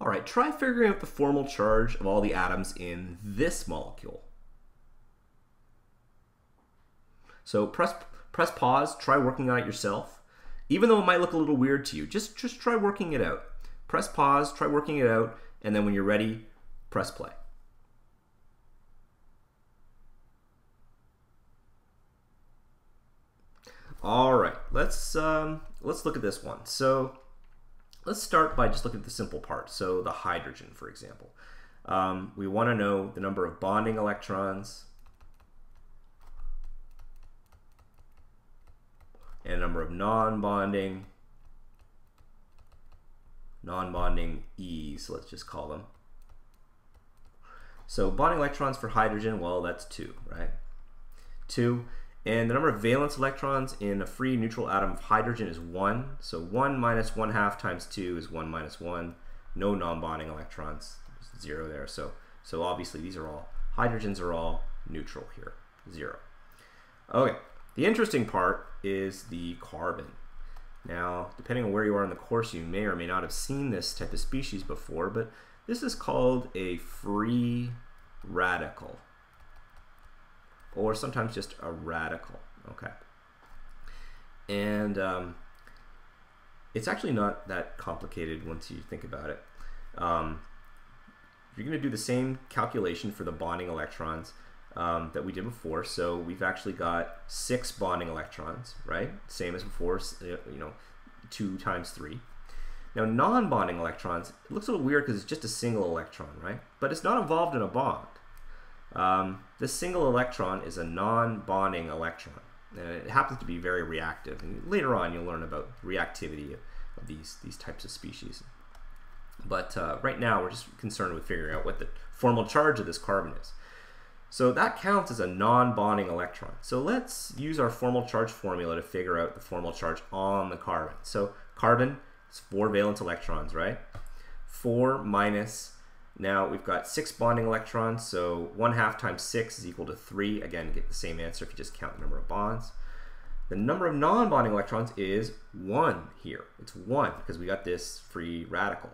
All right, try figuring out the formal charge of all the atoms in this molecule. So press, press pause, try working on it yourself. Even though it might look a little weird to you, just, just try working it out. Press pause, try working it out, and then when you're ready, press play. All right, let's um, let's look at this one. So let's start by just looking at the simple part. So the hydrogen, for example, um, we want to know the number of bonding electrons and a number of non-bonding non-bonding E's, let's just call them. So bonding electrons for hydrogen, well, that's two, right? Two. And the number of valence electrons in a free neutral atom of hydrogen is 1. So 1 minus 1 half times 2 is 1 minus 1. No non-bonding electrons. 0 there. So, so obviously these are all, hydrogens are all neutral here. 0. Okay. The interesting part is the carbon. Now, depending on where you are in the course, you may or may not have seen this type of species before, but this is called a free radical or sometimes just a radical. Okay. And um, it's actually not that complicated once you think about it. Um, you're going to do the same calculation for the bonding electrons um, that we did before. So we've actually got six bonding electrons, right? Same as before, you know, two times three. Now, non-bonding electrons, it looks a little weird because it's just a single electron, right? But it's not involved in a bond. Um, this single electron is a non-bonding electron. And it happens to be very reactive. And later on, you'll learn about reactivity of these, these types of species. But uh, right now, we're just concerned with figuring out what the formal charge of this carbon is. So that counts as a non-bonding electron. So let's use our formal charge formula to figure out the formal charge on the carbon. So carbon is four valence electrons, right? Four minus now we've got six bonding electrons, so one half times six is equal to three. Again, get the same answer if you just count the number of bonds. The number of non-bonding electrons is one here. It's one because we got this free radical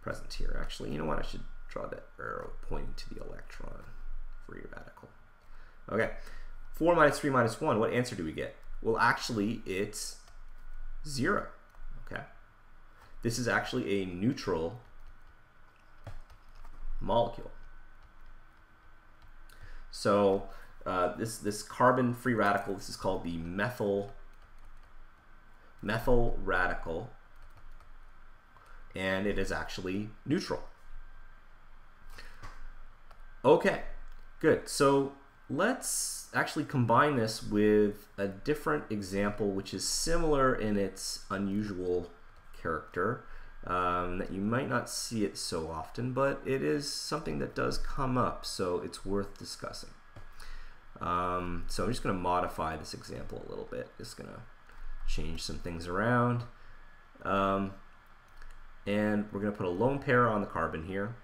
present here. Actually, you know what? I should draw that arrow pointing to the electron, free radical. Okay, four minus three minus one, what answer do we get? Well, actually, it's zero, okay? This is actually a neutral molecule. So uh, this this carbon free radical, this is called the methyl methyl radical, and it is actually neutral. Okay, good. So let's actually combine this with a different example which is similar in its unusual character um, that you might not see it so often, but it is something that does come up, so it's worth discussing. Um, so I'm just going to modify this example a little bit. Just going to change some things around. Um, and we're going to put a lone pair on the carbon here.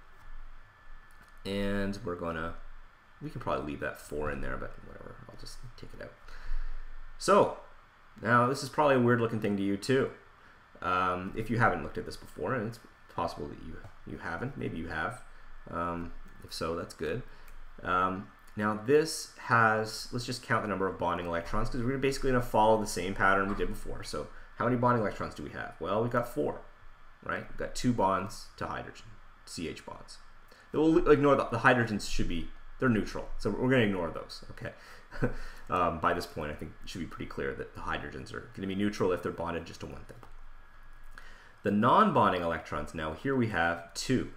And we're going to, we can probably leave that 4 in there, but whatever, I'll just take it out. So, now this is probably a weird looking thing to you too. Um, if you haven't looked at this before, and it's possible that you you haven't, maybe you have. Um, if so, that's good. Um, now this has, let's just count the number of bonding electrons because we're basically going to follow the same pattern we did before. So how many bonding electrons do we have? Well, we've got four, right? We've got two bonds to hydrogen, CH bonds. We'll ignore the, the hydrogens should be, they're neutral. So we're going to ignore those, okay? um, by this point, I think it should be pretty clear that the hydrogens are going to be neutral if they're bonded just to one thing. The non-bonding electrons now, here we have two.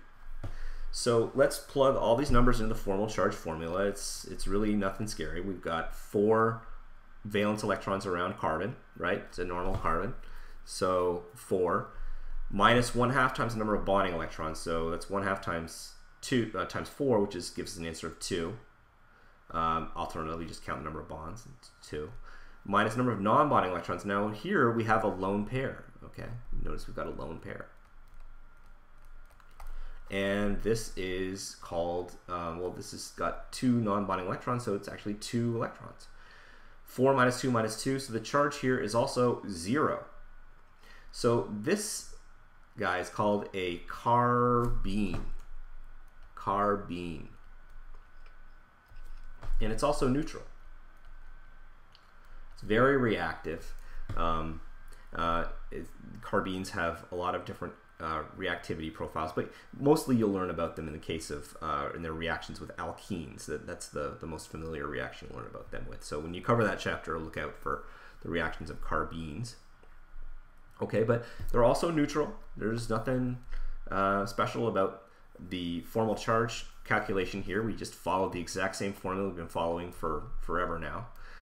So let's plug all these numbers into the formal charge formula. It's, it's really nothing scary. We've got four valence electrons around carbon, right? It's a normal carbon. So four minus one half times the number of bonding electrons. So that's one half times two uh, times four, which is gives us an answer of two. Um, alternatively, just count the number of bonds, it's two. Minus number of non-bonding electrons. Now here we have a lone pair. Okay, notice we've got a lone pair. And this is called, um, well, this has got two non-bonding electrons, so it's actually two electrons. 4 minus 2 minus 2, so the charge here is also 0. So this guy is called a carbene. Carbene. And it's also neutral. It's very reactive. Um, uh, it, carbenes have a lot of different uh, reactivity profiles, but mostly you'll learn about them in the case of uh, in their reactions with alkenes. That, that's the, the most familiar reaction you'll learn about them with. So when you cover that chapter, look out for the reactions of carbenes. Okay, but they're also neutral. There's nothing uh, special about the formal charge calculation here. We just followed the exact same formula we've been following for forever now.